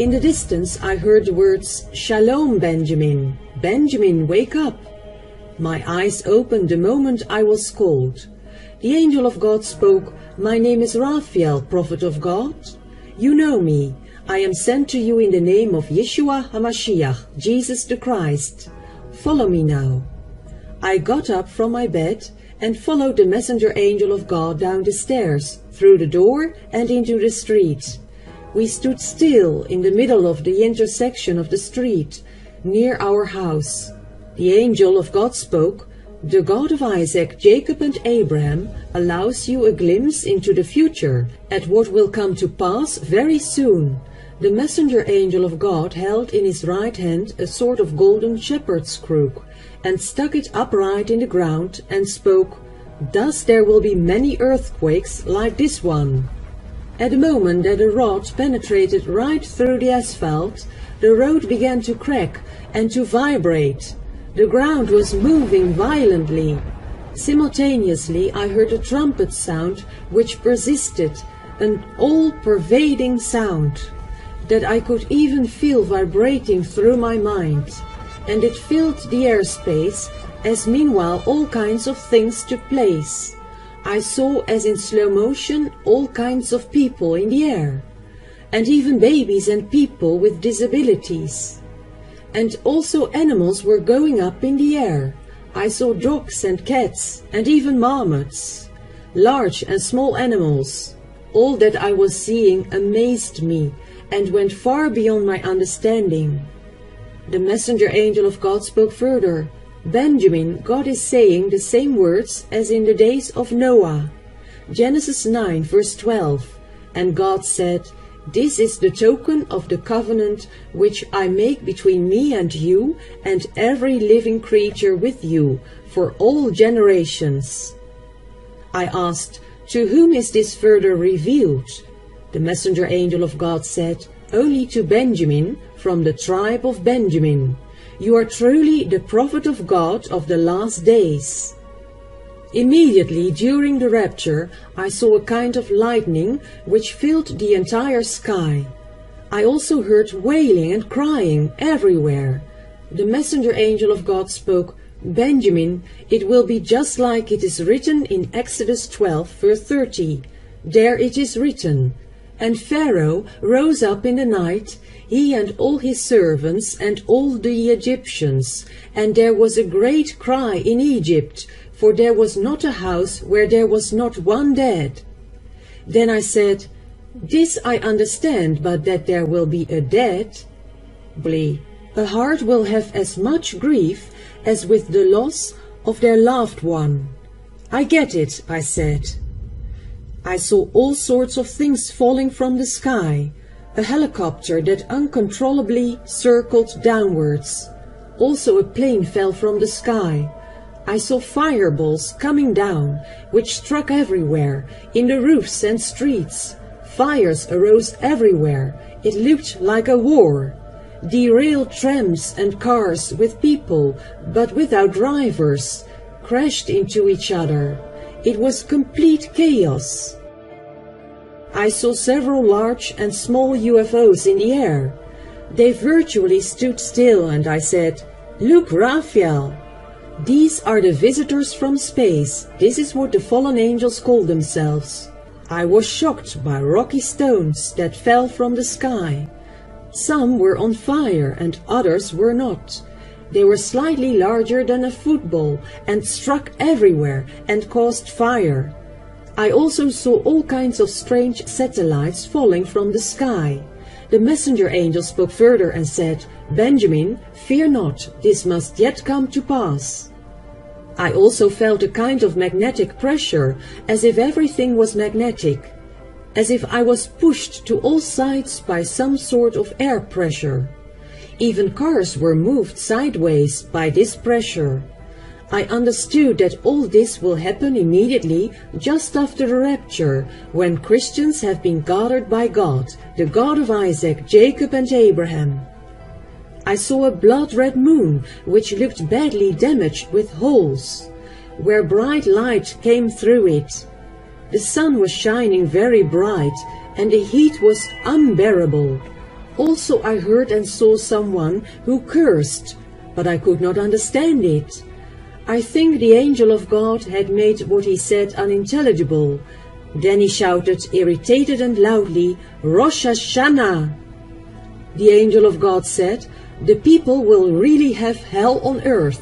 In the distance I heard the words, Shalom, Benjamin. Benjamin, wake up. My eyes opened the moment I was called. The angel of God spoke, My name is Raphael, prophet of God. You know me. I am sent to you in the name of Yeshua HaMashiach, Jesus the Christ. Follow me now. I got up from my bed and followed the messenger angel of God down the stairs, through the door and into the street. We stood still in the middle of the intersection of the street, near our house. The angel of God spoke, The God of Isaac, Jacob and Abraham allows you a glimpse into the future, at what will come to pass very soon. The messenger angel of God held in his right hand a sort of golden shepherd's crook, and stuck it upright in the ground, and spoke, Thus there will be many earthquakes like this one. At the moment that the rod penetrated right through the asphalt, the road began to crack and to vibrate. The ground was moving violently. Simultaneously I heard a trumpet sound which persisted, an all-pervading sound, that I could even feel vibrating through my mind, and it filled the airspace as meanwhile all kinds of things took place. I saw as in slow motion all kinds of people in the air, and even babies and people with disabilities. And also animals were going up in the air. I saw dogs and cats, and even marmots, large and small animals. All that I was seeing amazed me, and went far beyond my understanding. The messenger angel of God spoke further. Benjamin, God is saying the same words as in the days of Noah. Genesis 9 verse 12. And God said, This is the token of the covenant which I make between me and you and every living creature with you for all generations. I asked, To whom is this further revealed? The messenger angel of God said, Only to Benjamin, from the tribe of Benjamin. You are truly the prophet of God of the last days. Immediately during the rapture, I saw a kind of lightning which filled the entire sky. I also heard wailing and crying everywhere. The messenger angel of God spoke, Benjamin, it will be just like it is written in Exodus 12, verse 30. There it is written, And Pharaoh rose up in the night, he and all his servants and all the Egyptians, and there was a great cry in Egypt, for there was not a house where there was not one dead. Then I said, This I understand, but that there will be a dead. Blee, a heart will have as much grief as with the loss of their loved one. I get it, I said. I saw all sorts of things falling from the sky, a helicopter that uncontrollably circled downwards. Also a plane fell from the sky. I saw fireballs coming down, which struck everywhere, in the roofs and streets. Fires arose everywhere. It looked like a war. Derailed trams and cars with people, but without drivers, crashed into each other. It was complete chaos. I saw several large and small UFOs in the air. They virtually stood still and I said, Look, Raphael! These are the visitors from space. This is what the fallen angels call themselves. I was shocked by rocky stones that fell from the sky. Some were on fire and others were not. They were slightly larger than a football and struck everywhere and caused fire. I also saw all kinds of strange satellites falling from the sky. The messenger angel spoke further and said, Benjamin, fear not, this must yet come to pass. I also felt a kind of magnetic pressure, as if everything was magnetic, as if I was pushed to all sides by some sort of air pressure. Even cars were moved sideways by this pressure. I understood that all this will happen immediately just after the rapture, when Christians have been gathered by God, the God of Isaac, Jacob and Abraham. I saw a blood-red moon, which looked badly damaged with holes, where bright light came through it. The sun was shining very bright, and the heat was unbearable. Also I heard and saw someone who cursed, but I could not understand it. I think the angel of God had made what he said unintelligible. Then he shouted, irritated and loudly, Rosh Hashanah! The angel of God said, The people will really have hell on earth,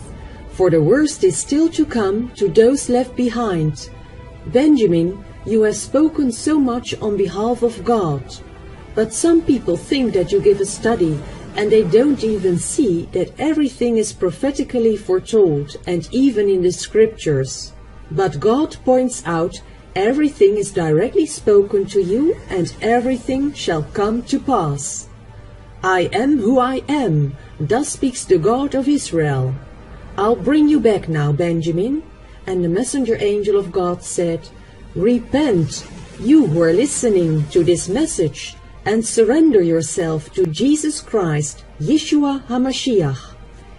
for the worst is still to come to those left behind. Benjamin, you have spoken so much on behalf of God. But some people think that you give a study and they don't even see that everything is prophetically foretold and even in the scriptures. But God points out everything is directly spoken to you and everything shall come to pass. I am who I am, thus speaks the God of Israel. I'll bring you back now, Benjamin. And the messenger angel of God said, Repent, you who are listening to this message, and surrender yourself to Jesus Christ, Yeshua HaMashiach,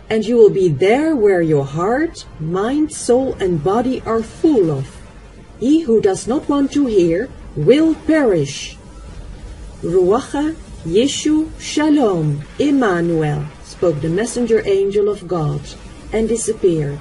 and you will be there where your heart, mind, soul, and body are full of. He who does not want to hear will perish. Ruacha Yeshu Shalom Emmanuel, spoke the messenger angel of God, and disappeared.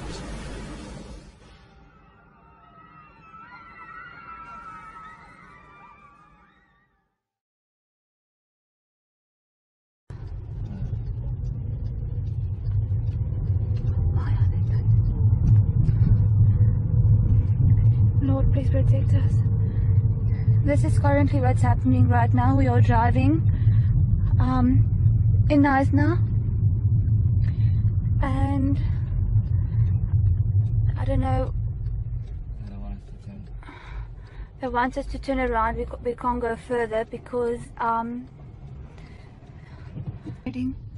Currently what's happening right now. We are driving um, in Knysna. And I don't know, they want us to turn around. We, we can't go further because um,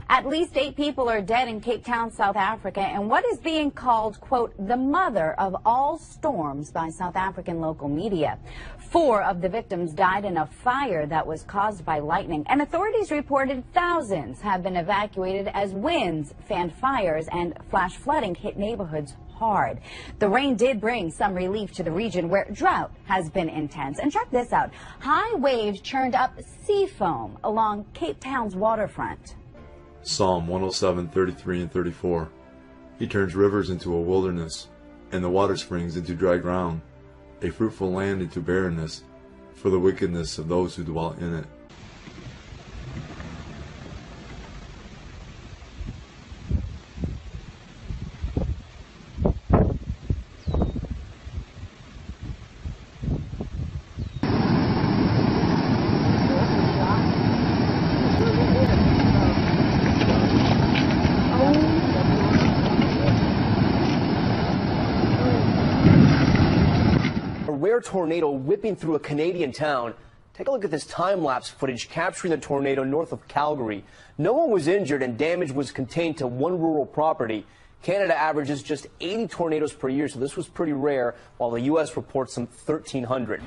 At least eight people are dead in Cape Town, South Africa, and what is being called, quote, the mother of all storms by South African local media. Four of the victims died in a fire that was caused by lightning, and authorities reported thousands have been evacuated as winds fanned fires and flash flooding hit neighborhoods hard. The rain did bring some relief to the region where drought has been intense. And check this out. High waves churned up sea foam along Cape Town's waterfront. Psalm 107, 33 and 34. He turns rivers into a wilderness, and the water springs into dry ground, a fruitful land into barrenness, for the wickedness of those who dwell in it. Tornado whipping through a Canadian town. Take a look at this time lapse footage capturing the tornado north of Calgary. No one was injured and damage was contained to one rural property. Canada averages just 80 tornadoes per year, so this was pretty rare, while the U.S. reports some 1,300.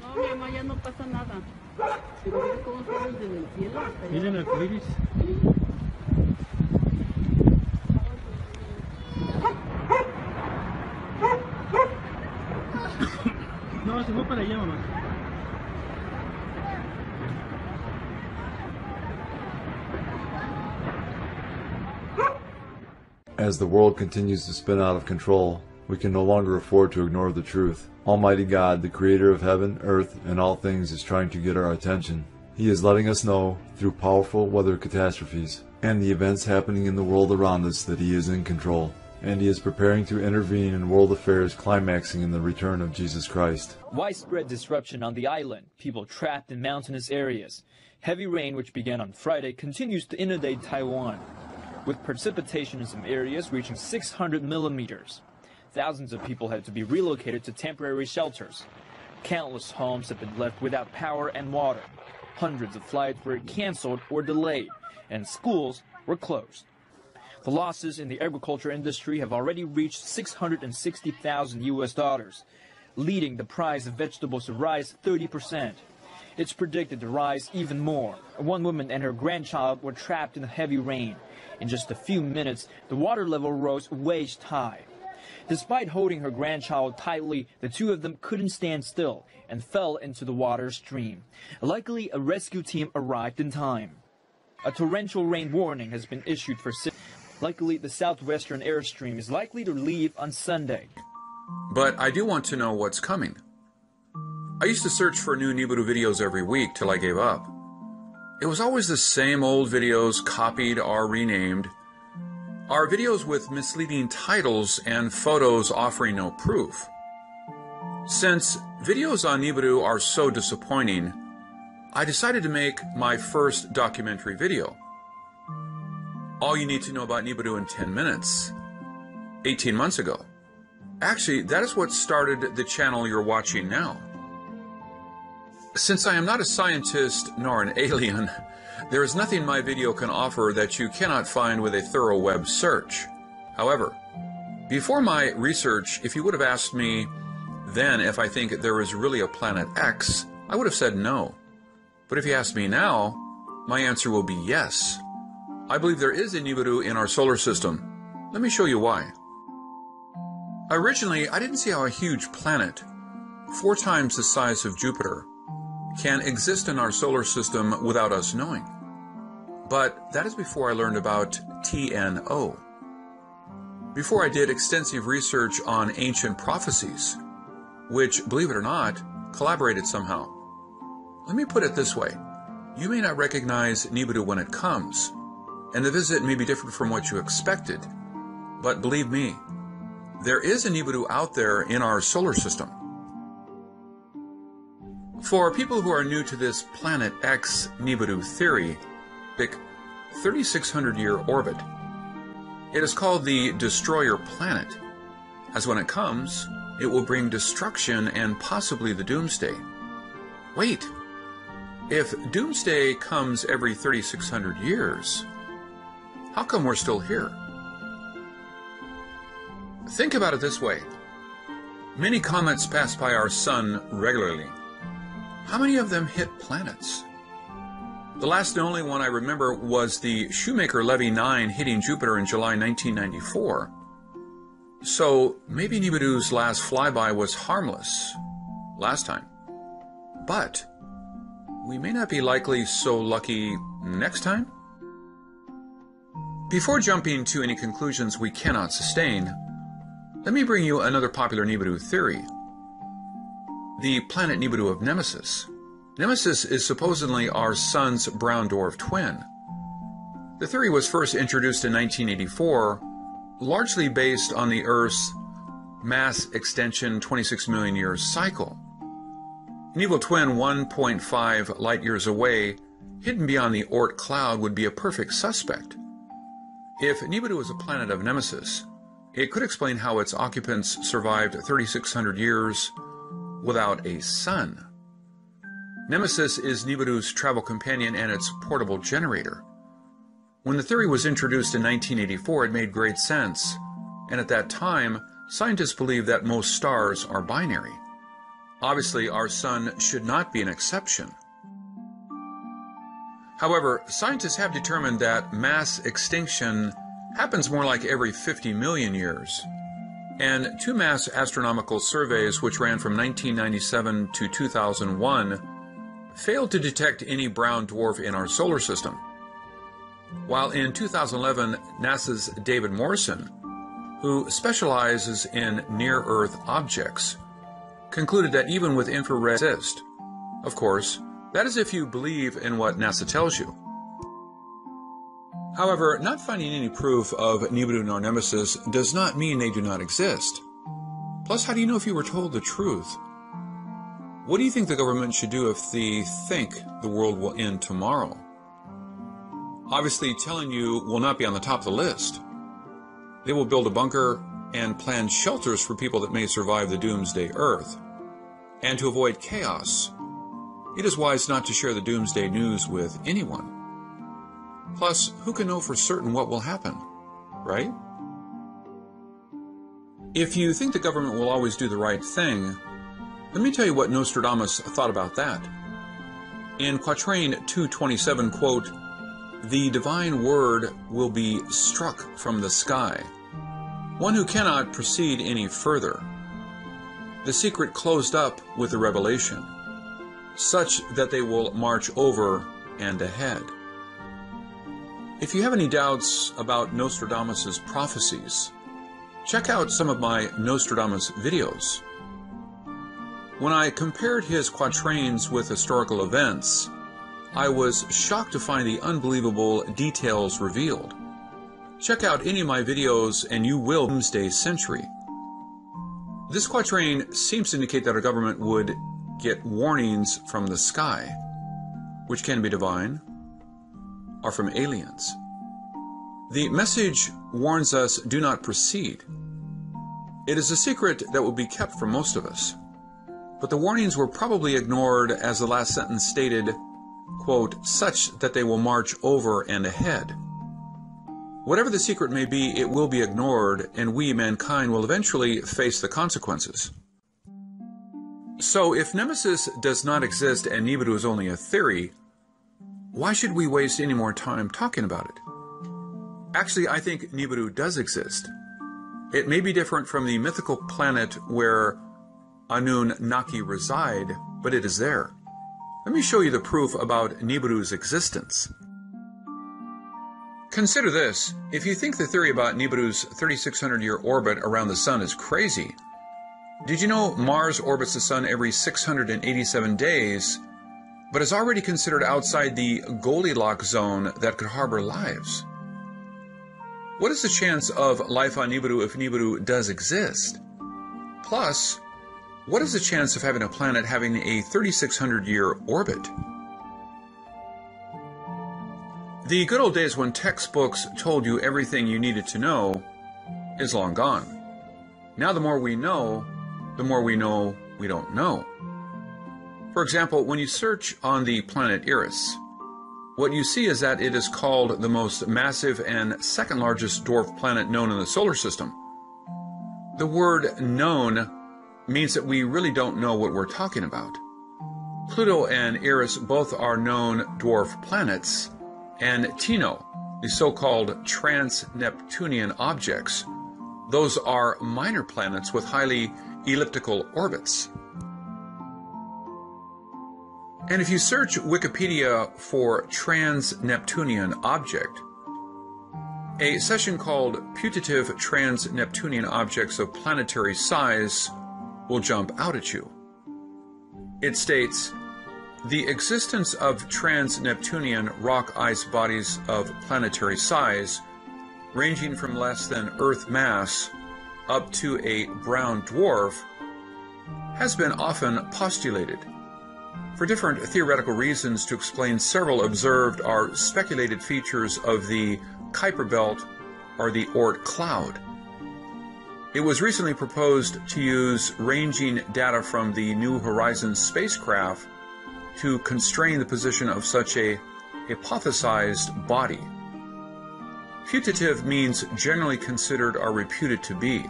No, mi mamá, ya no pasa nada. Miren el. No, se fue para allá, mamá. As the world continues to spin out of control, we can no longer afford to ignore the truth. Almighty God, the creator of heaven, earth, and all things, is trying to get our attention. He is letting us know, through powerful weather catastrophes and the events happening in the world around us, that He is in control. And He is preparing to intervene in world affairs, climaxing in the return of Jesus Christ. Widespread disruption on the island, people trapped in mountainous areas. Heavy rain, which began on Friday, continues to inundate Taiwan, with precipitation in some areas reaching 600 millimeters. Thousands of people had to be relocated to temporary shelters. Countless homes have been left without power and water. Hundreds of flights were canceled or delayed, and schools were closed. The losses in the agriculture industry have already reached 660,000 US dollars, leading the price of vegetables to rise 30%. It's predicted to rise even more. One woman and her grandchild were trapped in the heavy rain. In just a few minutes, the water level rose waist high. Despite holding her grandchild tightly, the two of them couldn't stand still and fell into the water stream. Luckily, a rescue team arrived in time. A torrential rain warning has been issued for Luckily, the southwestern airstream is likely to leave on Sunday. But I do want to know what's coming. I used to search for new Nibiru videos every week till I gave up. It was always the same old videos copied or renamed. Our videos with misleading titles and photos offering no proof. Since videos on Nibiru are so disappointing, I decided to make my first documentary video. All you need to know about Nibiru in 10 minutes, 18 months ago. Actually, that is what started the channel you're watching now. Since I am not a scientist nor an alien, there is nothing my video can offer that you cannot find with a thorough web search. However, before my research, if you would have asked me then if I think there is really a planet X, I would have said no. But if you ask me now, my answer will be yes. I believe there is a Nibiru in our solar system. Let me show you why. Originally, I didn't see how a huge planet, four times the size of Jupiter, can exist in our solar system without us knowing. But that is before I learned about TNO. Before I did extensive research on ancient prophecies, which, believe it or not, collaborated somehow. Let me put it this way. You may not recognize Nibiru when it comes, and the visit may be different from what you expected, but believe me, there is a Nibiru out there in our solar system. For people who are new to this Planet X Nibiru theory, pick 3600 year orbit. It is called the Destroyer Planet, as when it comes, it will bring destruction and possibly the Doomsday. Wait, if Doomsday comes every 3600 years, how come we're still here? Think about it this way. Many comets pass by our sun regularly. How many of them hit planets? The last and only one I remember was the Shoemaker-Levy 9 hitting Jupiter in July 1994. So maybe Nibiru's last flyby was harmless last time. But we may not be likely so lucky next time? Before jumping to any conclusions we cannot sustain, let me bring you another popular Nibiru theory. The planet Nibiru of Nemesis. Nemesis is supposedly our sun's brown dwarf twin. The theory was first introduced in 1984, largely based on the Earth's mass extinction 26 million years cycle. An evil twin 1.5 light years away, hidden beyond the Oort cloud, would be a perfect suspect. If Nibiru is a planet of Nemesis, it could explain how its occupants survived 3,600 years without a sun. Nemesis is Nibiru's travel companion and its portable generator. When the theory was introduced in 1984, it made great sense, and at that time, scientists believed that most stars are binary. Obviously, our sun should not be an exception. However, scientists have determined that mass extinction happens more like every 50 million years. And two mass astronomical surveys, which ran from 1997 to 2001, failed to detect any brown dwarf in our solar system. While in 2011, NASA's David Morrison, who specializes in near Earth objects, concluded that even with infrared exist. Of course, that is if you believe in what NASA tells you. However, not finding any proof of Nibiru nor Nemesis does not mean they do not exist. Plus, how do you know if you were told the truth? What do you think the government should do if they think the world will end tomorrow? Obviously, telling you will not be on the top of the list. They will build a bunker and plan shelters for people that may survive the doomsday Earth. And to avoid chaos, it is wise not to share the doomsday news with anyone. Plus, who can know for certain what will happen, right? If you think the government will always do the right thing, let me tell you what Nostradamus thought about that. In quatrain 227, quote, The divine word will be struck from the sky, one who cannot proceed any further. The secret closed up with the revelation, such that they will march over and ahead. If you have any doubts about Nostradamus' prophecies, check out some of my Nostradamus videos. When I compared his quatrains with historical events, I was shocked to find the unbelievable details revealed. Check out any of my videos and you will doomsday century. This quatrain seems to indicate that our government would get warnings from the sky, which can be divine, or from aliens. The message warns us do not proceed. It is a secret that will be kept from most of us but the warnings were probably ignored as the last sentence stated, quote, such that they will march over and ahead. Whatever the secret may be, it will be ignored, and we, mankind, will eventually face the consequences. So, if Nemesis does not exist and Nibiru is only a theory, why should we waste any more time talking about it? Actually, I think Nibiru does exist. It may be different from the mythical planet where Anunnaki reside, but it is there. Let me show you the proof about Nibiru's existence. Consider this. If you think the theory about Nibiru's 3,600 year orbit around the Sun is crazy, did you know Mars orbits the Sun every 687 days, but is already considered outside the Goldilocks zone that could harbor lives? What is the chance of life on Nibiru if Nibiru does exist? Plus, what is the chance of having a planet having a 3,600 year orbit? The good old days when textbooks told you everything you needed to know is long gone. Now, the more we know, the more we know we don't know. For example, when you search on the planet Eris, what you see is that it is called the most massive and second largest dwarf planet known in the solar system. The word known means that we really don't know what we're talking about. Pluto and Eris both are known dwarf planets, and Tenno, the so-called trans-Neptunian objects, those are minor planets with highly elliptical orbits. And if you search Wikipedia for trans-Neptunian object, a session called Putative Trans-Neptunian Objects of Planetary Size will jump out at you. It states, the existence of trans-Neptunian rock ice bodies of planetary size, ranging from less than Earth mass up to a brown dwarf, has been often postulated. For different theoretical reasons to explain several observed or speculated features of the Kuiper Belt or the Oort cloud. It was recently proposed to use ranging data from the New Horizons spacecraft to constrain the position of such a hypothesized body. Putative means generally considered or reputed to be.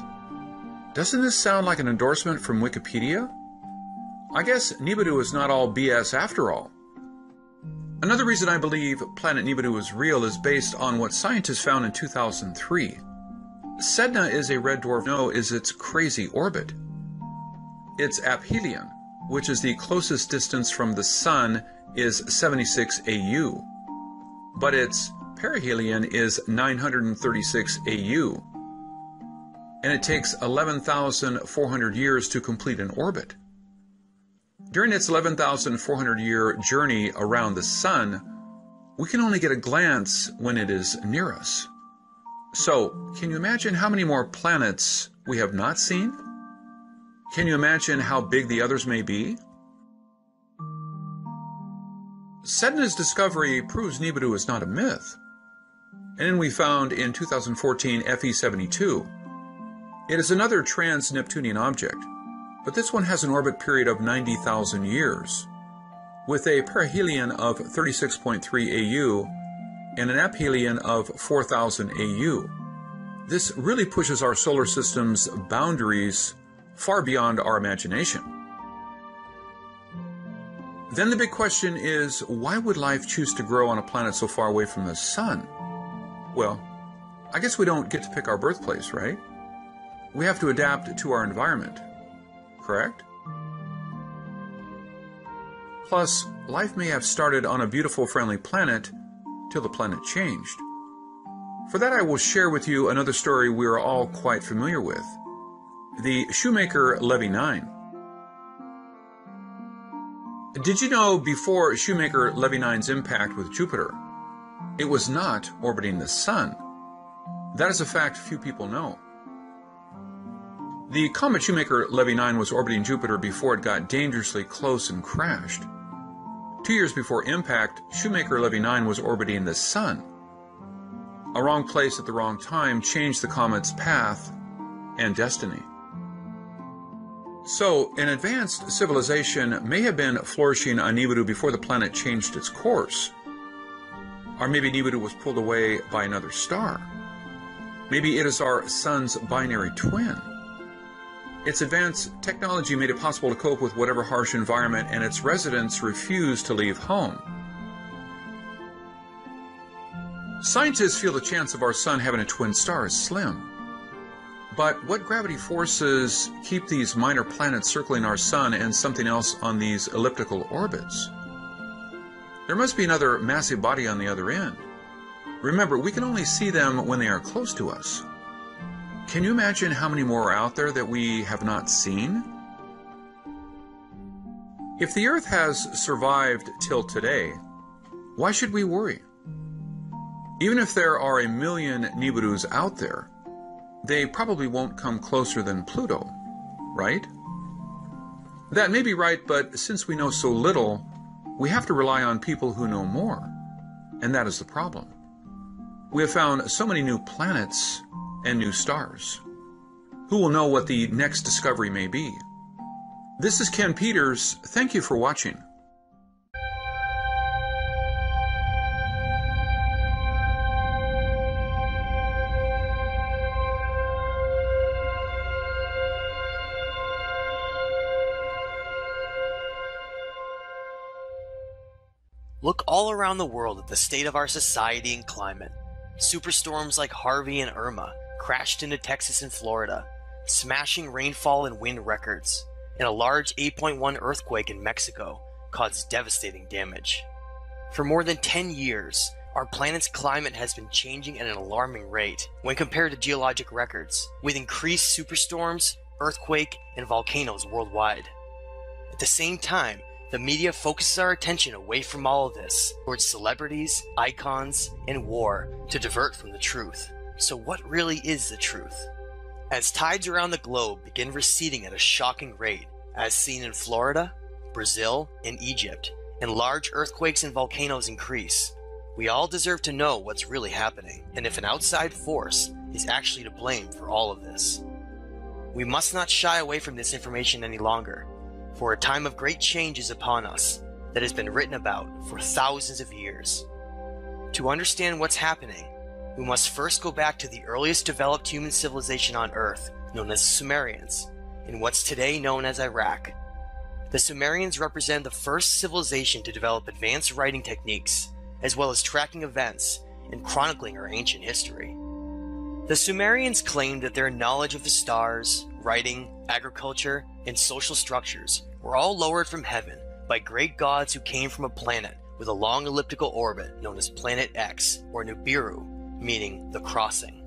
Doesn't this sound like an endorsement from Wikipedia? I guess Nibiru is not all BS after all. Another reason I believe planet Nibiru is real is based on what scientists found in 2003. Sedna is a red dwarf. No, is its crazy orbit. Its aphelion, which is the closest distance from the Sun, is 76 AU, but its perihelion is 936 AU, and it takes 11,400 years to complete an orbit. During its 11,400 year journey around the Sun, we can only get a glance when it is near us. So, can you imagine how many more planets we have not seen? Can you imagine how big the others may be? Sedna's discovery proves Nibiru is not a myth. And then we found in 2014 FE72. It is another trans-Neptunian object, but this one has an orbit period of 90,000 years, with a perihelion of 36.3 AU and an aphelion of 4000 AU. This really pushes our solar system's boundaries far beyond our imagination. Then the big question is why would life choose to grow on a planet so far away from the sun? Well, I guess we don't get to pick our birthplace, right? We have to adapt to our environment, correct? Plus, life may have started on a beautiful, friendly planet till the planet changed. For that, I will share with you another story we are all quite familiar with the Shoemaker Levy 9. Did you know before Shoemaker Levy 9's impact with Jupiter, it was not orbiting the Sun? That is a fact few people know. The comet Shoemaker Levy 9 was orbiting Jupiter before it got dangerously close and crashed. Two years before impact, Shoemaker Levy 9 was orbiting the Sun. A wrong place at the wrong time changed the comet's path and destiny. So, an advanced civilization may have been flourishing on Nibiru before the planet changed its course. Or maybe Nibiru was pulled away by another star. Maybe it is our sun's binary twin. Its advanced technology made it possible to cope with whatever harsh environment, and its residents refused to leave home. Scientists feel the chance of our sun having a twin star is slim. But what gravity forces keep these minor planets circling our sun and something else on these elliptical orbits? There must be another massive body on the other end. Remember, we can only see them when they are close to us. Can you imagine how many more are out there that we have not seen? If the Earth has survived till today, why should we worry? Even if there are a million Nibirus out there, they probably won't come closer than Pluto, right? That may be right, but since we know so little, we have to rely on people who know more. And that is the problem. We have found so many new planets and new stars. Who will know what the next discovery may be? This is Ken Peters. Thank you for watching. Look all around the world at the state of our society and climate. Superstorms like Harvey and Irma crashed into Texas and Florida, smashing rainfall and wind records, and a large 8.1 earthquake in Mexico caused devastating damage. For more than 10 years, our planet's climate has been changing at an alarming rate when compared to geologic records, with increased superstorms, earthquake, and volcanoes worldwide. At the same time, the media focuses our attention away from all of this towards celebrities, icons, and war to divert from the truth. So, what really is the truth? As tides around the globe begin receding at a shocking rate, as seen in Florida, Brazil, and Egypt, and large earthquakes and volcanoes increase, we all deserve to know what's really happening and if an outside force is actually to blame for all of this. We must not shy away from this information any longer for a time of great change is upon us that has been written about for thousands of years. To understand what's happening, we must first go back to the earliest developed human civilization on Earth, known as the Sumerians, in what's today known as Iraq. The Sumerians represent the first civilization to develop advanced writing techniques, as well as tracking events and chronicling our ancient history. The Sumerians claimed that their knowledge of the stars, writing, agriculture, and social structures were all lowered from heaven by great gods who came from a planet with a long elliptical orbit known as Planet X, or Nibiru, meaning the crossing.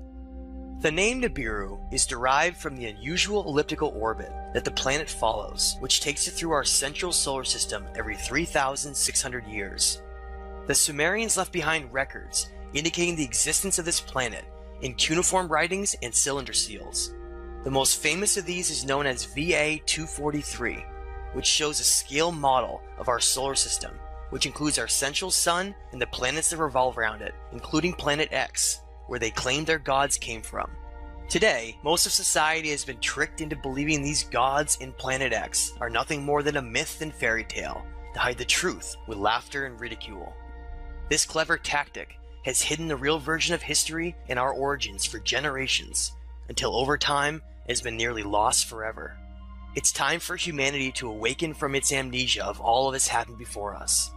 The name Nibiru is derived from the unusual elliptical orbit that the planet follows, which takes it through our central solar system every 3,600 years. The Sumerians left behind records indicating the existence of this planet in cuneiform writings and cylinder seals. The most famous of these is known as VA243, which shows a scale model of our solar system, which includes our central sun and the planets that revolve around it, including Planet X, where they claim their gods came from. Today, most of society has been tricked into believing these gods in Planet X are nothing more than a myth and fairy tale to hide the truth with laughter and ridicule. This clever tactic has hidden the real version of history and our origins for generations until over time it has been nearly lost forever. it's time for humanity to awaken from its amnesia of all of this happened before us.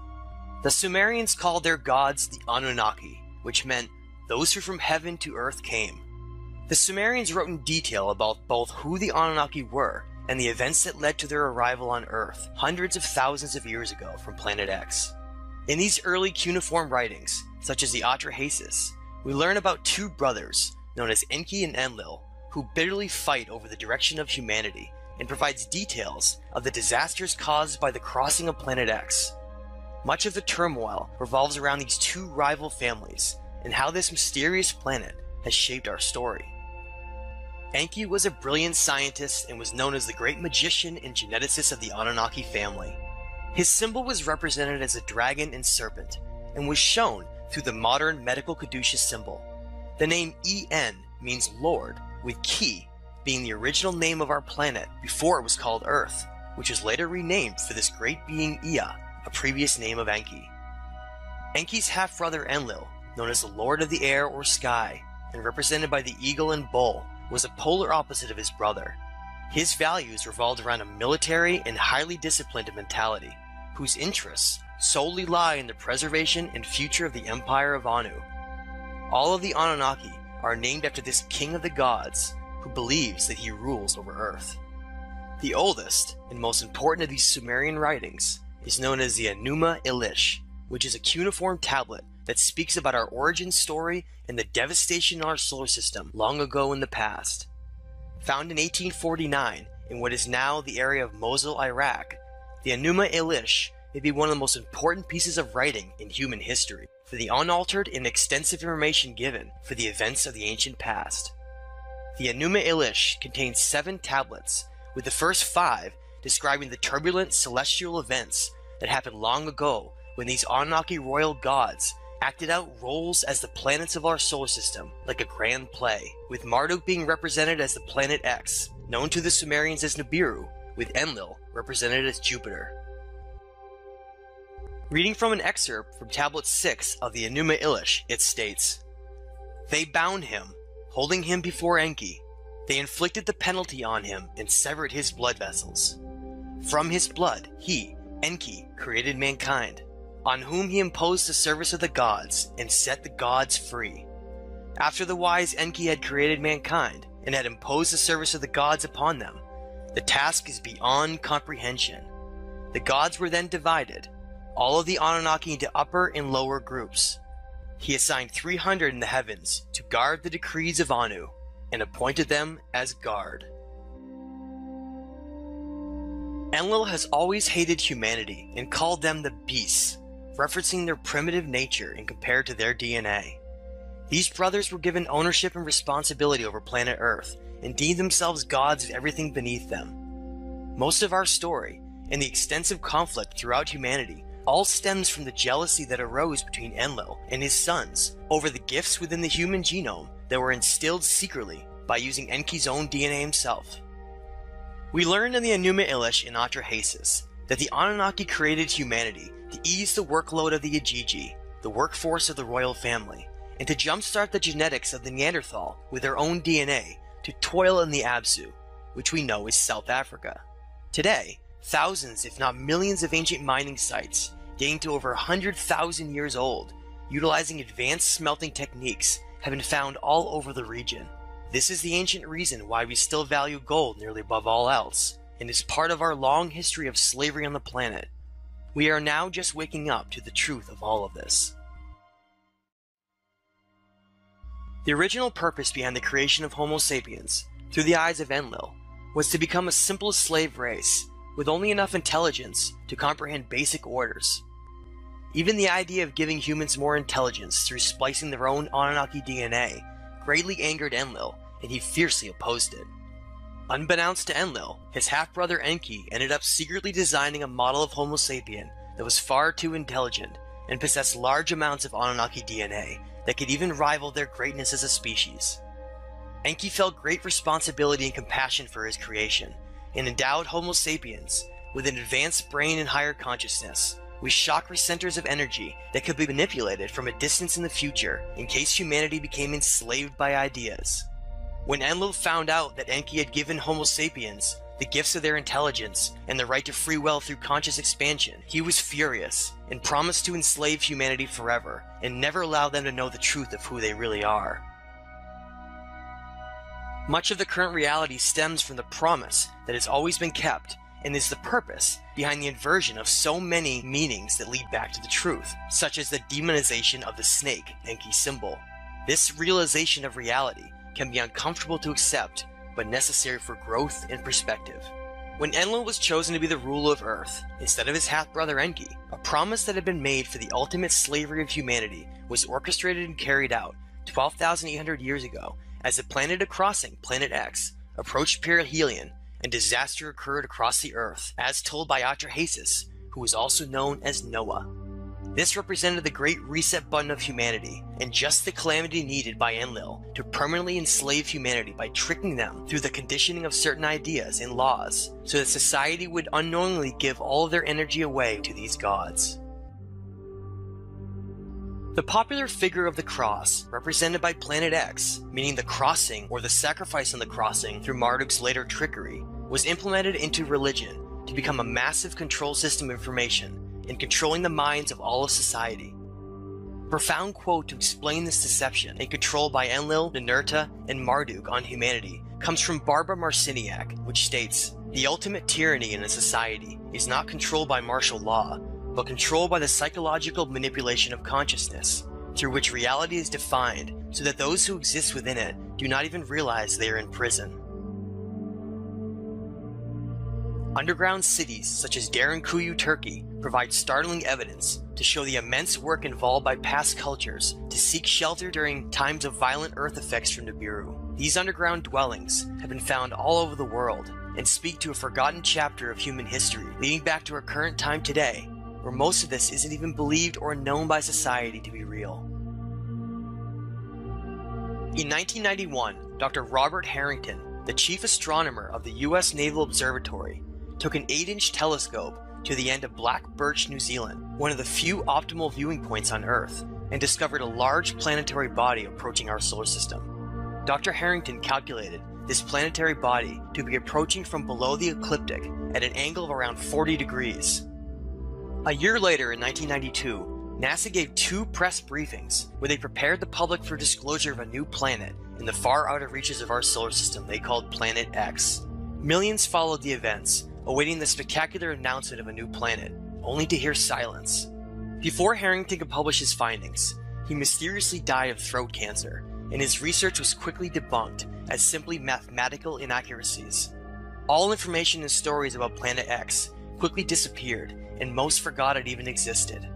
The Sumerians called their gods the Anunnaki, which meant those who from heaven to earth came. The Sumerians wrote in detail about both who the Anunnaki were and the events that led to their arrival on Earth hundreds of thousands of years ago from Planet X. In these early cuneiform writings, such as the Atrahasis, we learn about two brothers known as Enki and Enlil who bitterly fight over the direction of humanity and provides details of the disasters caused by the crossing of Planet X. Much of the turmoil revolves around these two rival families and how this mysterious planet has shaped our story. Enki was a brilliant scientist and was known as the great magician and geneticist of the Anunnaki family. His symbol was represented as a dragon and serpent and was shown through the modern medical caduceus symbol. The name En means Lord, with Ki being the original name of our planet before it was called Earth, which was later renamed for this great being Ea, a previous name of Enki. Enki's half brother Enlil, known as the Lord of the Air or Sky, and represented by the eagle and bull, was a polar opposite of his brother. His values revolved around a military and highly disciplined mentality, whose interests solely lie in the preservation and future of the Empire of Anu. All of the Anunnaki are named after this king of the gods who believes that he rules over Earth. The oldest and most important of these Sumerian writings is known as the Enuma Elish, which is a cuneiform tablet that speaks about our origin story and the devastation in our solar system long ago in the past. Found in 1849 in what is now the area of Mosul, Iraq, the Enuma Elish may be one of the most important pieces of writing in human history for the unaltered and extensive information given for the events of the ancient past. The Enuma Elish contains seven tablets, with the first five describing the turbulent celestial events that happened long ago when these Anunnaki royal gods acted out roles as the planets of our solar system, like a grand play, with Marduk being represented as the planet X, known to the Sumerians as Nibiru, with Enlil represented as Jupiter. Reading from an excerpt from Tablet 6 of the Enuma Elish, it states They bound him, holding him before Enki. They inflicted the penalty on him and severed his blood vessels. From his blood, he, Enki, created mankind on whom he imposed the service of the gods and set the gods free. After the wise Enki had created mankind and had imposed the service of the gods upon them, the task is beyond comprehension. The gods were then divided, all of the Anunnaki into upper and lower groups. He assigned 300 in the heavens to guard the decrees of Anu and appointed them as guard. Enlil has always hated humanity and called them the beasts referencing their primitive nature and compared to their DNA. These brothers were given ownership and responsibility over planet Earth and deemed themselves gods of everything beneath them. Most of our story and the extensive conflict throughout humanity all stems from the jealousy that arose between Enlil and his sons over the gifts within the human genome that were instilled secretly by using Enki's own DNA himself. We learned in the Enuma Elish in Atrahasis that the Anunnaki created humanity to ease the workload of the Igigi, the workforce of the royal family, and to jumpstart the genetics of the Neanderthal with their own DNA to toil in the Absu, which we know is South Africa. Today, thousands, if not millions, of ancient mining sites, dating to over 100,000 years old, utilizing advanced smelting techniques, have been found all over the region. This is the ancient reason why we still value gold nearly above all else, and is part of our long history of slavery on the planet we are now just waking up to the truth of all of this. The original purpose behind the creation of Homo sapiens, through the eyes of Enlil, was to become a simple slave race with only enough intelligence to comprehend basic orders. Even the idea of giving humans more intelligence through splicing their own Anunnaki DNA greatly angered Enlil, and he fiercely opposed it. Unbeknownst to Enlil, his half-brother Enki ended up secretly designing a model of Homo sapien that was far too intelligent and possessed large amounts of Anunnaki DNA that could even rival their greatness as a species. Enki felt great responsibility and compassion for his creation, and endowed Homo sapiens with an advanced brain and higher consciousness, with chakra centers of energy that could be manipulated from a distance in the future in case humanity became enslaved by ideas. When Enlil found out that Enki had given Homo sapiens the gifts of their intelligence, and the right to free will through conscious expansion, he was furious and promised to enslave humanity forever and never allow them to know the truth of who they really are. Much of the current reality stems from the promise that has always been kept and is the purpose behind the inversion of so many meanings that lead back to the truth, such as the demonization of the snake Enki symbol. This realization of reality can be uncomfortable to accept, but necessary for growth and perspective. When Enlil was chosen to be the ruler of Earth, instead of his half-brother Enki, a promise that had been made for the ultimate slavery of humanity was orchestrated and carried out 12,800 years ago as the planet crossing, Planet X, approached perihelion and disaster occurred across the Earth, as told by Atrahasis, who was also known as Noah. This represented the great reset button of humanity, and just the calamity needed by Enlil to permanently enslave humanity by tricking them through the conditioning of certain ideas and laws, so that society would unknowingly give all of their energy away to these gods. The popular figure of the cross, represented by Planet X, meaning the crossing or the sacrifice on the crossing through Marduk's later trickery, was implemented into religion to become a massive control system information in controlling the minds of all of society. A profound quote to explain this deception and control by Enlil, Ninurta, and Marduk on humanity comes from Barbara Marciniak, which states, The ultimate tyranny in a society is not controlled by martial law, but controlled by the psychological manipulation of consciousness, through which reality is defined so that those who exist within it do not even realize they are in prison. Underground cities such as Derinkuyu, Turkey, provide startling evidence to show the immense work involved by past cultures to seek shelter during times of violent earth effects from Nibiru. These underground dwellings have been found all over the world and speak to a forgotten chapter of human history leading back to our current time today, where most of this isn't even believed or known by society to be real. In 1991, Dr. Robert Harrington, the chief astronomer of the U.S. Naval Observatory, took an 8 inch telescope to the end of Black Birch, New Zealand, one of the few optimal viewing points on Earth, and discovered a large planetary body approaching our solar system. Dr. Harrington calculated this planetary body to be approaching from below the ecliptic at an angle of around 40 degrees. A year later, in 1992, NASA gave two press briefings where they prepared the public for disclosure of a new planet in the far outer reaches of our solar system they called Planet X. Millions followed the events, awaiting the spectacular announcement of a new planet, only to hear silence. Before Harrington could publish his findings, he mysteriously died of throat cancer, and his research was quickly debunked as simply mathematical inaccuracies. All information and stories about Planet X quickly disappeared, and most forgot it even existed.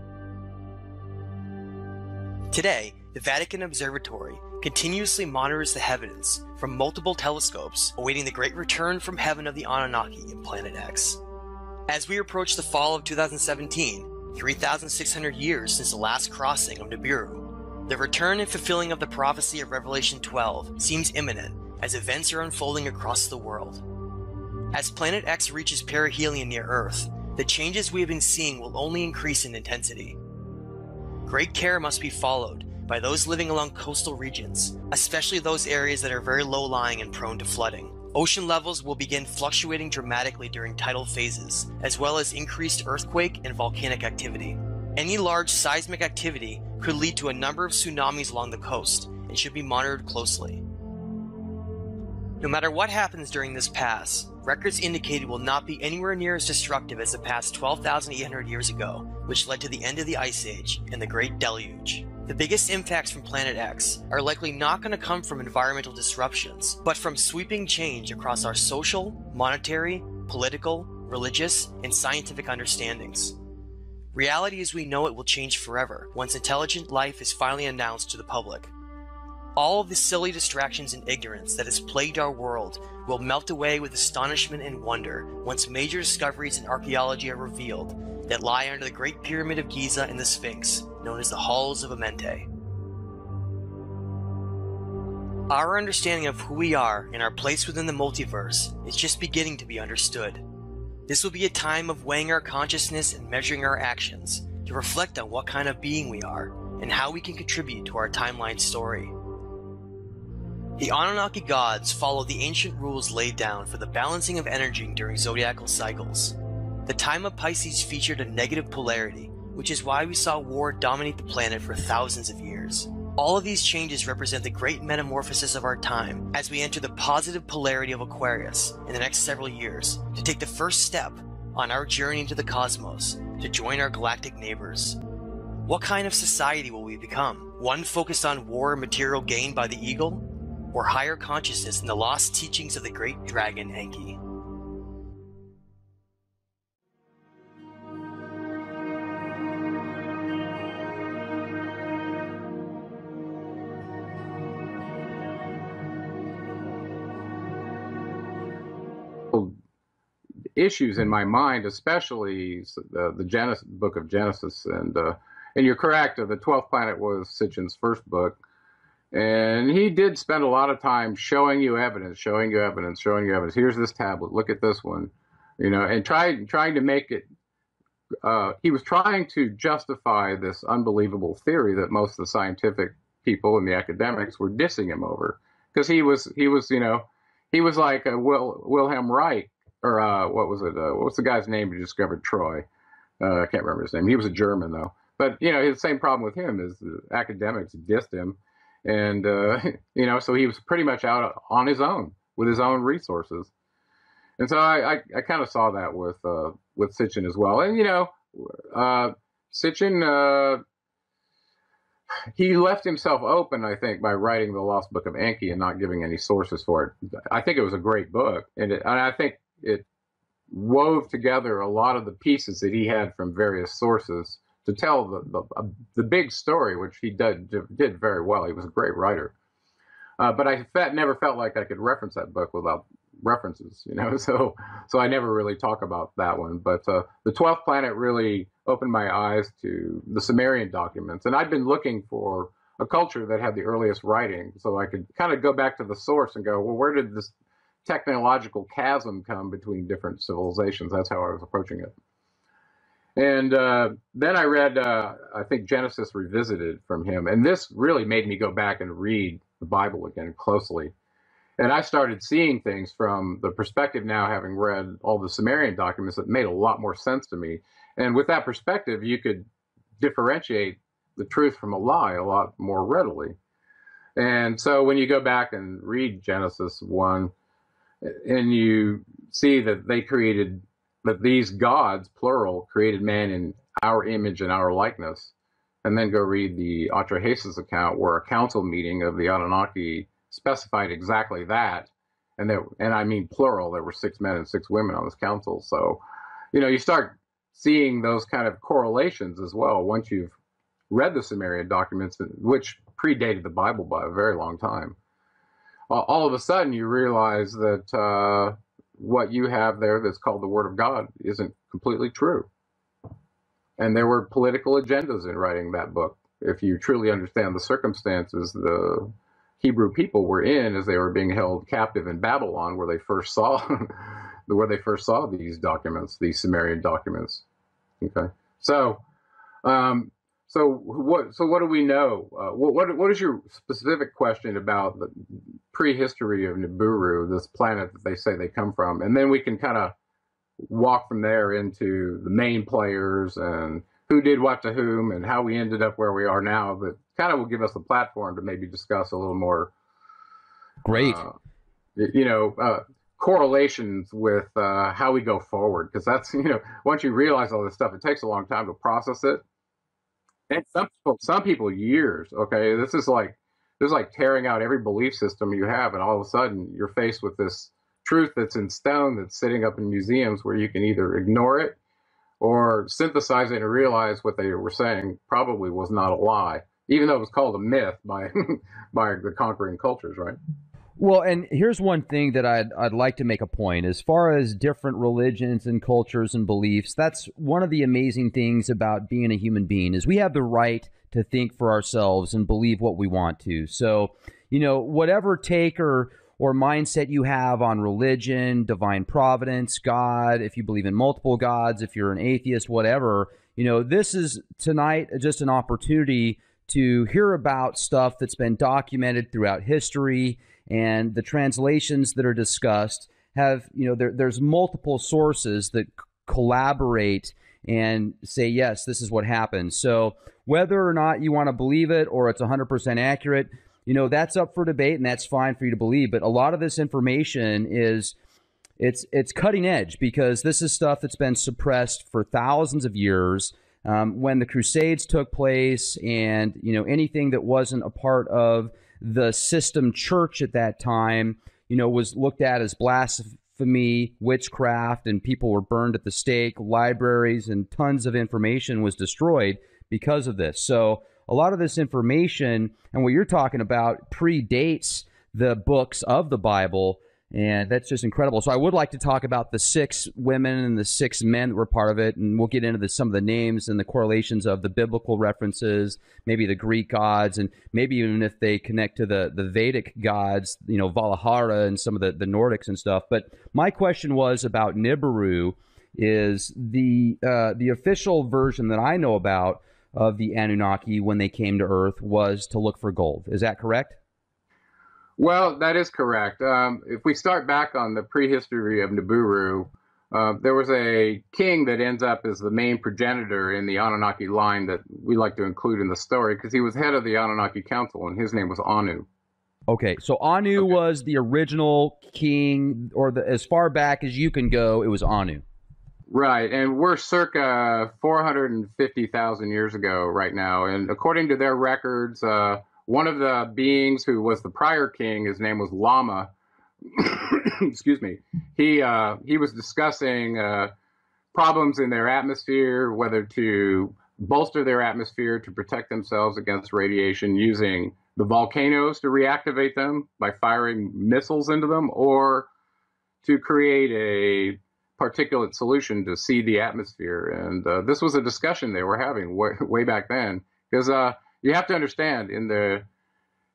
Today, the Vatican Observatory continuously monitors the heavens from multiple telescopes, awaiting the great return from heaven of the Anunnaki in Planet X. As we approach the fall of 2017, 3,600 years since the last crossing of Nibiru, the return and fulfilling of the prophecy of Revelation 12 seems imminent as events are unfolding across the world. As Planet X reaches perihelion near Earth, the changes we have been seeing will only increase in intensity. Great care must be followed by those living along coastal regions, especially those areas that are very low lying and prone to flooding. Ocean levels will begin fluctuating dramatically during tidal phases, as well as increased earthquake and volcanic activity. Any large seismic activity could lead to a number of tsunamis along the coast and should be monitored closely. No matter what happens during this pass, records indicate it will not be anywhere near as destructive as the past 12,800 years ago, which led to the end of the Ice Age and the Great Deluge. The biggest impacts from Planet X are likely not going to come from environmental disruptions, but from sweeping change across our social, monetary, political, religious, and scientific understandings. Reality as we know it will change forever once intelligent life is finally announced to the public. All of the silly distractions and ignorance that has plagued our world will melt away with astonishment and wonder once major discoveries in archaeology are revealed that lie under the Great Pyramid of Giza and the Sphinx, known as the Halls of Amenti. Our understanding of who we are and our place within the multiverse is just beginning to be understood. This will be a time of weighing our consciousness and measuring our actions to reflect on what kind of being we are and how we can contribute to our timeline story. The Anunnaki gods follow the ancient rules laid down for the balancing of energy during zodiacal cycles. The time of Pisces featured a negative polarity, which is why we saw war dominate the planet for thousands of years. All of these changes represent the great metamorphosis of our time as we enter the positive polarity of Aquarius in the next several years to take the first step on our journey into the cosmos to join our galactic neighbors. What kind of society will we become? One focused on war and material gain by the eagle? Or higher consciousness in the lost teachings of the great dragon Enki? Issues in my mind, especially the, the Genesis, book of Genesis. And uh, and you're correct. Uh, the Twelfth Planet was Sitchin's first book, and he did spend a lot of time showing you evidence, showing you evidence, showing you evidence. Here's this tablet. Look at this one, you know, and trying trying to make it. Uh, he was trying to justify this unbelievable theory that most of the scientific people and the academics were dissing him over because he was he was you know he was like a Wilhelm Reich or uh, what was it? Uh, was the guy's name who discovered Troy? Uh, I can't remember his name. He was a German though. But you know, the same problem with him is the academics dissed him, and uh, you know, so he was pretty much out on his own with his own resources. And so I, I, I kind of saw that with uh, with Sitchin as well. And you know, uh, Sitchin uh, he left himself open, I think, by writing the Lost Book of Enki and not giving any sources for it. I think it was a great book, and, it, and I think it wove together a lot of the pieces that he had from various sources to tell the the, uh, the big story, which he did did very well. He was a great writer. Uh, but I never felt like I could reference that book without references, you know. So so I never really talk about that one. But uh, the Twelfth Planet really opened my eyes to the Sumerian documents, and I'd been looking for a culture that had the earliest writing, so I could kind of go back to the source and go, well, where did this technological chasm come between different civilizations? That's how I was approaching it. And uh, then I read, uh, I think Genesis Revisited from him, and this really made me go back and read the Bible again closely. And I started seeing things from the perspective now, having read all the Sumerian documents, that made a lot more sense to me. And with that perspective, you could differentiate the truth from a lie a lot more readily. And so when you go back and read Genesis 1, and you see that they created that these gods, plural, created man in our image and our likeness. And then go read the Atrahasis account where a council meeting of the Anunnaki specified exactly that. And there, and I mean plural, there were six men and six women on this council. So, you know, you start seeing those kind of correlations as well once you've read the Sumerian documents, which predated the Bible by a very long time. All of a sudden, you realize that uh, what you have there that's called the Word of God isn't completely true. And there were political agendas in writing that book. If you truly understand the circumstances the Hebrew people were in as they were being held captive in Babylon, where they first saw where they first saw these documents, these Sumerian documents. Okay, so um, so what? So what do we know? Uh, what, what, what is your specific question about the prehistory of Nibiru, this planet that they say they come from, and then we can kind of walk from there into the main players and who did what to whom and how we ended up where we are now. But kind of will give us a platform to maybe discuss a little more. Great. Uh, you know, uh, correlations with uh, how we go forward because that's you know once you realize all this stuff, it takes a long time to process it and some people, some people years. Okay, this is like this is like tearing out every belief system you have, and all of a sudden you're faced with this truth that's in stone that's sitting up in museums where you can either ignore it or synthesize it and realize what they were saying probably was not a lie, even though it was called a myth by by the conquering cultures, right? Well, and here's one thing that I'd, I'd like to make a point. As far as different religions and cultures and beliefs, that's one of the amazing things about being a human being is we have the right to think for ourselves and believe what we want to. So, you know, whatever take or or mindset you have on religion, divine providence, God, if you believe in multiple gods, if you're an atheist, whatever, you know, this is tonight just an opportunity to hear about stuff that's been documented throughout history and the translations that are discussed have, you know, there, there's multiple sources that c- collaborate and say, yes, this is what happened. So whether or not you want to believe it or it's 100% accurate, you know, that's up for debate and that's fine for you to believe. But a lot of this information is it's it's cutting edge because this is stuff that's been suppressed for thousands of years. Um, when the Crusades took place, and you know anything that wasn't a part of the system church at that time, you know, was looked at as blasphemy, witchcraft, and people were burned at the stake. Libraries and tons of information was destroyed because of this. So a lot of this information and what you're talking about predates the books of the Bible. And that's just incredible. So I would like to talk about the six women and the six men that were part of it, and we'll get into the, some of the names and the correlations of the biblical references, maybe the Greek gods, and maybe even if they connect to the, the Vedic gods, you know, Valhalla and some of the, the Nordics and stuff. But my question was about Nibiru. Is the uh, the official version that I know about of the Anunnaki when they came to Earth was to look for gold? Is that correct? Well, that is correct. Um, if we start back on the prehistory of Nibiru, uh, there was a king that ends up as the main progenitor in the Anunnaki line that we like to include in the story because he was head of the Anunnaki Council and his name was Anu. Okay, so Anu okay. was the original king, or the, as far back as you can go, it was Anu. Right, and we're circa 450,000 years ago right now, and according to their records, uh, one of the beings who was the prior king, his name was Lama. excuse me. He uh, he was discussing uh, problems in their atmosphere, whether to bolster their atmosphere to protect themselves against radiation using the volcanoes to reactivate them by firing missiles into them, or to create a particulate solution to seed the atmosphere. And uh, this was a discussion they were having way, way back then because uh, you have to understand in the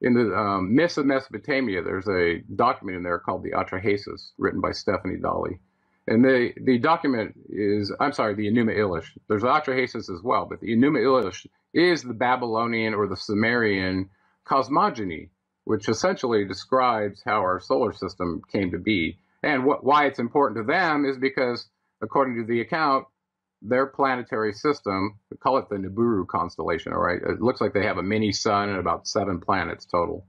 in the um, myths of Mesopotamia, there's a document in there called the Atrahasis, written by Stephanie Dalley. And the, the document is, I'm sorry, the Enuma Elish. There's Atrahasis as well, but the Enuma Elish is the Babylonian or the Sumerian cosmogony, which essentially describes how our solar system came to be. And what, why it's important to them is because, according to the account, their planetary system, we call it the Nibiru constellation, all right? It looks like they have a mini sun and about seven planets total.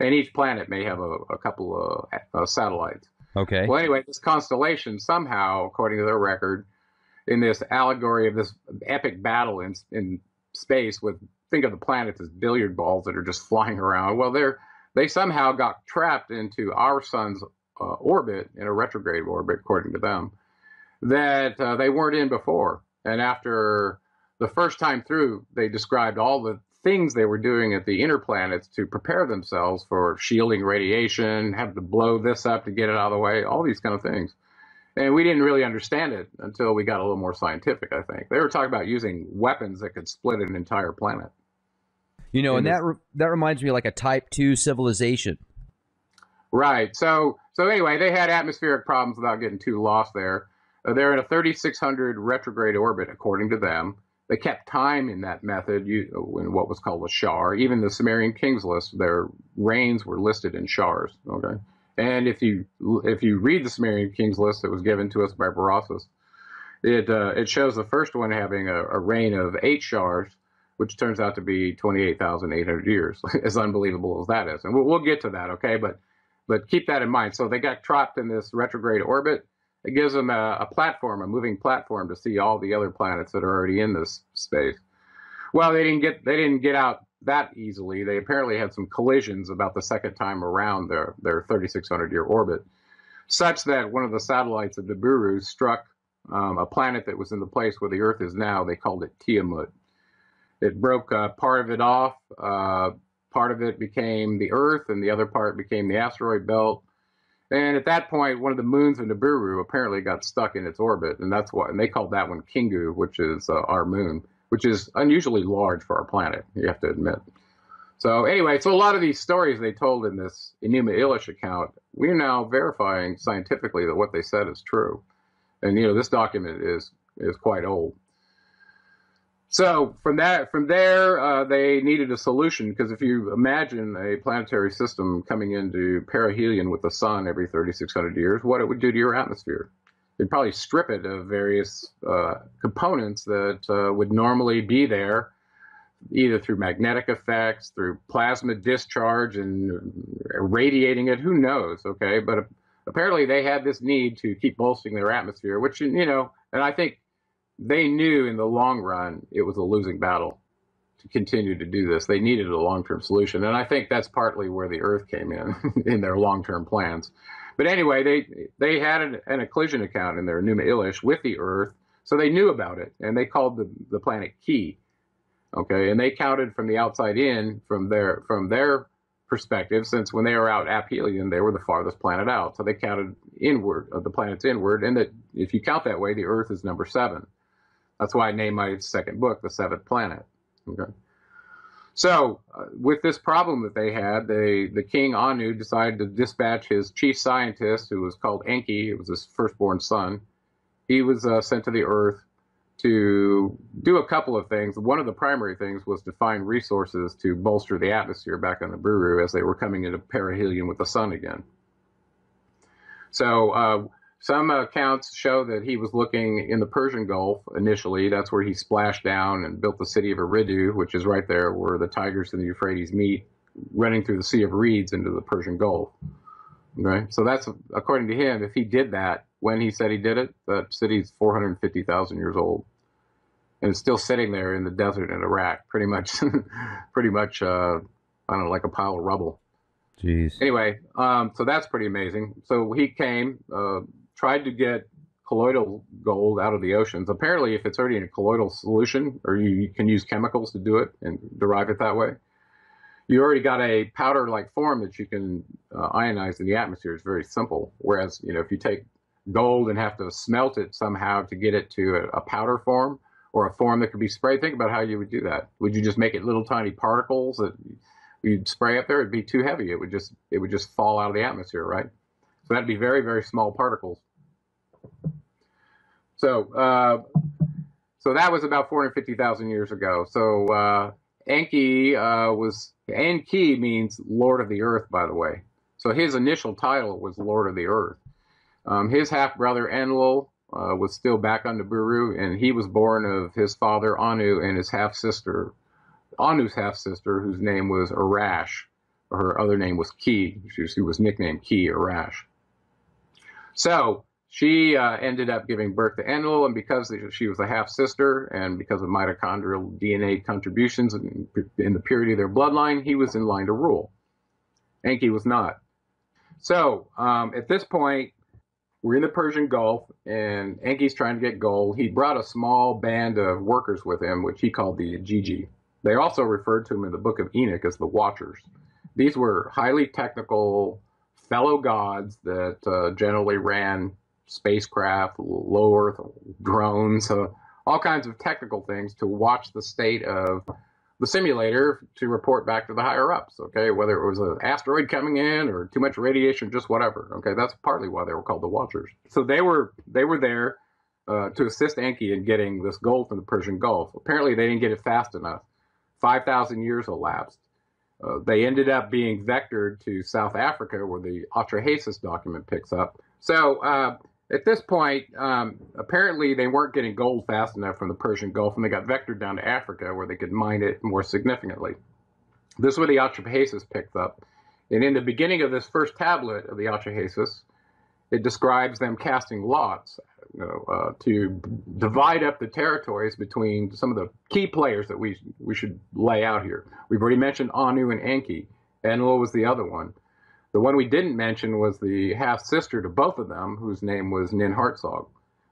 And each planet may have a, a couple of uh, satellites. Okay. Well, anyway, this constellation somehow, according to their record, in this allegory of this epic battle in, in space with, think of the planets as billiard balls that are just flying around. Well, they're, they somehow got trapped into our sun's uh, orbit, in a retrograde orbit, according to them that uh, they weren't in before. And after the first time through, they described all the things they were doing at the inner planets to prepare themselves for shielding radiation, have to blow this up to get it out of the way, all these kind of things. And we didn't really understand it until we got a little more scientific, I think. They were talking about using weapons that could split an entire planet. You know, and, and that re- that reminds me like a type 2 civilization. Right. So so anyway, they had atmospheric problems without getting too lost there. Uh, they're in a 3600 retrograde orbit, according to them. They kept time in that method in what was called a shar. Even the Sumerian kings list, their reigns were listed in shars. Okay, and if you if you read the Sumerian kings list that was given to us by Berossus, it uh, it shows the first one having a, a reign of eight shars, which turns out to be 28,800 years. as unbelievable as that is, and we'll, we'll get to that. Okay, but but keep that in mind. So they got trapped in this retrograde orbit it gives them a, a, platform, a moving platform to see all the other planets that are already in this space. Well, they didn't get they didn't get out that easily. They apparently had some collisions about the second time around their their 3,600 year orbit, such that one of the satellites of Nibiru struck um, a planet that was in the place where the Earth is now. They called it Tiamat. It broke uh, part of it off. Uh, part of it became the Earth, and the other part became the asteroid belt and at that point, one of the moons of Nibiru apparently got stuck in its orbit, and that's why. and they called that one Kingu, which is uh, our moon, which is unusually large for our planet. You have to admit. So anyway, so a lot of these stories they told in this Enuma Elish account, we're now verifying scientifically that what they said is true, and you know this document is is quite old. So from that, from there, uh, they needed a solution because if you imagine a planetary system coming into perihelion with the sun every 3,600 years, what it would do to your atmosphere? It'd probably strip it of various uh, components that uh, would normally be there, either through magnetic effects, through plasma discharge, and radiating it. Who knows? Okay, but apparently they had this need to keep bolstering their atmosphere, which you know, and I think they knew in the long run it was a losing battle to continue to do this. They needed a long term solution. And I think that's partly where the Earth came in, in their long term plans. But anyway, they, they had an, an occlusion account in their Enuma Elish with the Earth, so they knew about it, and they called the, the planet Ki. Okay, and they counted from the outside in from their from their perspective, since when they were out aphelion, they were the farthest planet out. So they counted inward of the planets inward, and that if you count that way, the Earth is number seven. That's why I named my second book The Seventh Planet. Okay. So, uh, with this problem that they had, they, the king Anu decided to dispatch his chief scientist, who was called Enki. It was his firstborn son. He was uh, sent to the Earth to do a couple of things. One of the primary things was to find resources to bolster the atmosphere back on Nibiru as they were coming into perihelion with the sun again. So, uh, some accounts show that he was looking in the Persian Gulf initially. That's where he splashed down and built the city of Eridu, which is right there where the Tigris and the Euphrates meet, running through the Sea of Reeds into the Persian Gulf. Okay, so that's according to him. If he did that when he said he did it, that city's 450,000 years old, and it's still sitting there in the desert in Iraq, pretty much, pretty much, uh, I don't know, like a pile of rubble. Jeez. Anyway, um, so that's pretty amazing. So he came, uh, tried to get colloidal gold out of the oceans. Apparently, if it's already in a colloidal solution, or you, you can use chemicals to do it and derive it that way, you already got a powder-like form that you can uh, ionize in the atmosphere. It's very simple. Whereas, you know, if you take gold and have to smelt it somehow to get it to a, a powder form or a form that could be sprayed, think about how you would do that. Would you just make it little tiny particles that you'd spray up there? It'd be too heavy. It would just it would just fall out of the atmosphere, right? So that'd be very very small particles. So, uh, so that was about 450,000 years ago. So uh, Enki uh, was Enki means Lord of the Earth, by the way. So his initial title was Lord of the Earth. Um, his half brother Enlil uh, was still back on Nibiru, and he was born of his father Anu and his half sister, Anu's half sister, whose name was Arash. Her other name was Ki. She was, she was nicknamed Ki Arash. So she uh, ended up giving birth to Enlil, and because she was a half sister, and because of mitochondrial DNA contributions in, in, the purity of their bloodline, he was in line to rule. Enki was not. So um, at this point, we're in the Persian Gulf, and Enki's trying to get gold. He brought a small band of workers with him, which he called the Igigi. They also referred to him in the book of Enoch as the Watchers. These were highly technical fellow gods that uh, generally ran spacecraft, low Earth drones, uh, all kinds of technical things to watch the state of the simulator to report back to the higher ups. Okay, whether it was an asteroid coming in or too much radiation, just whatever. Okay, that's partly why they were called the Watchers. So they were they were there uh, to assist Enki in getting this gold from the Persian Gulf. Apparently, they didn't get it fast enough. Five thousand years elapsed. Uh, they ended up being vectored to South Africa, where the Atrahasis document picks up. So uh, at this point, um, apparently they weren't getting gold fast enough from the Persian Gulf, and they got vectored down to Africa where they could mine it more significantly. This is where the Atrahasis picked up. And in the beginning of this first tablet of the Atrahasis, it describes them casting lots you know, uh, to divide up the territories between some of the key players that we we should lay out here. We've already mentioned Anu and Enki. Enlil was the other one. The one we didn't mention was the half sister to both of them, whose name was Ninharsag.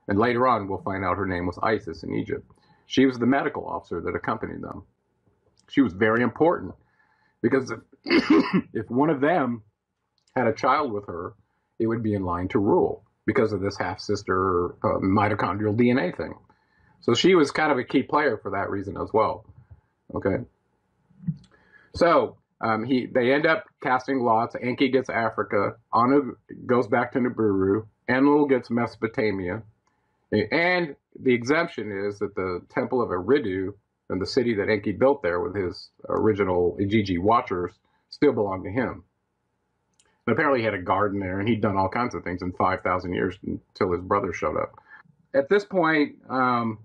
And later on, we'll find out her name was Isis in Egypt. She was the medical officer that accompanied them. She was very important because if, if one of them had a child with her, it would be in line to rule because of this half sister uh, mitochondrial DNA thing. So she was kind of a key player for that reason as well. Okay. So um, he they end up casting lots. Enki gets Africa. Anu goes back to Nibiru. Enlil gets Mesopotamia. And the exemption is that the temple of Eridu and the city that Enki built there with his original Igigi Watchers still belonged to him. And apparently, he had a garden there, and he'd done all kinds of things in 5,000 years until his brother showed up. At this point, um,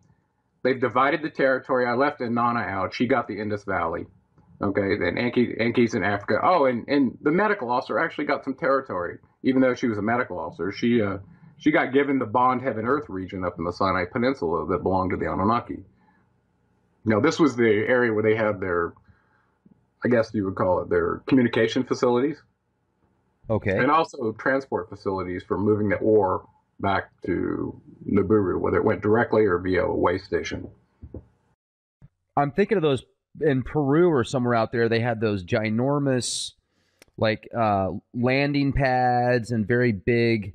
they've divided the territory. I left Inanna out. She got the Indus Valley. Okay, and Enki, Enki's in Africa. Oh, and, and the medical officer actually got some territory, even though she was a medical officer. She uh, she got given the Bond Heaven Earth region up in the Sinai Peninsula that belonged to the Anunnaki. Now, this was the area where they had their, I guess you would call it their communication facilities. Okay. And also transport facilities for moving the ore back to Nibiru, whether it went directly or via a way station. I'm thinking of those in Peru or somewhere out there. They had those ginormous, like uh, landing pads and very big,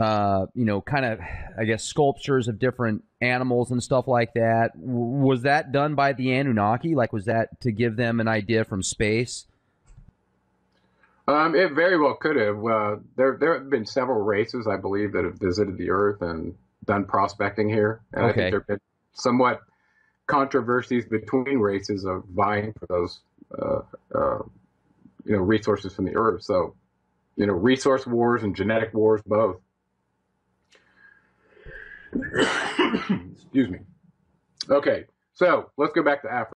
uh, you know, kind of, I guess, sculptures of different animals and stuff like that. W- was that done by the Anunnaki? Like, was that to give them an idea from space? Um, it very well could have. Uh, there, there have been several races, I believe, that have visited the Earth and done prospecting here, and I think there have been somewhat controversies between races of vying for those, uh, uh, you know, resources from the Earth. So, you know, resource wars and genetic wars, both. Excuse me. Okay, so let's go back to Africa.